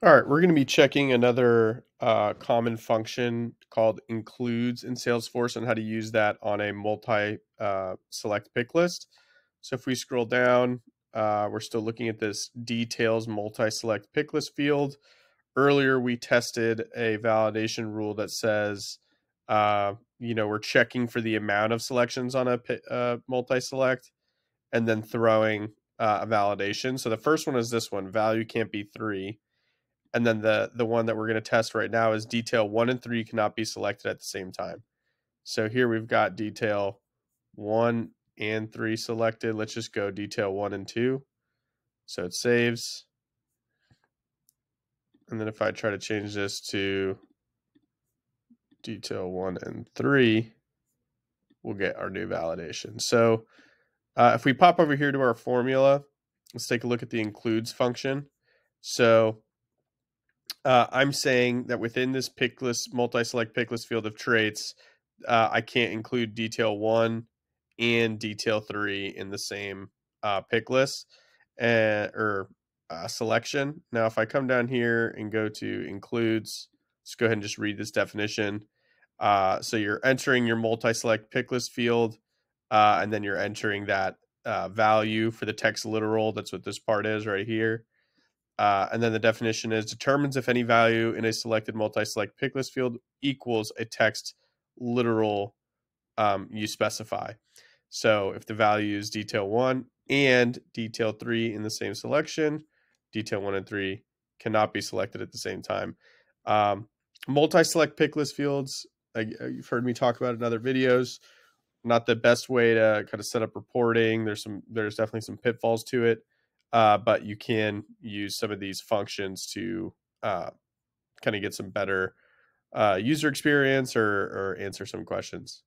All right, we're going to be checking another uh, common function called includes in Salesforce and how to use that on a multi uh, select pick list. So if we scroll down, uh, we're still looking at this details multi select pick list field. Earlier, we tested a validation rule that says, uh, you know, we're checking for the amount of selections on a uh, multi select and then throwing a validation. So the first one is this one value can't be three and then the the one that we're going to test right now is detail one and three cannot be selected at the same time. So here we've got detail one and three selected. Let's just go detail one and two. So it saves. And then if I try to change this to detail one and three, we'll get our new validation. So uh, if we pop over here to our formula, let's take a look at the includes function. So uh, I'm saying that within this pick list, multi-select pick list field of traits, uh, I can't include detail one and detail three in the same uh, pick list uh, or uh, selection. Now, if I come down here and go to includes, let's go ahead and just read this definition. Uh, so you're entering your multi-select pick list field, uh, and then you're entering that uh, value for the text literal. That's what this part is right here. Uh, and then the definition is determines if any value in a selected multi-select pick list field equals a text literal um, you specify. So if the value is detail one and detail three in the same selection, detail one and three cannot be selected at the same time. Um, multi-select pick list fields, uh, you've heard me talk about in other videos, not the best way to kind of set up reporting. There's some, there's definitely some pitfalls to it uh, but you can use some of these functions to uh, kind of get some better uh, user experience or, or answer some questions.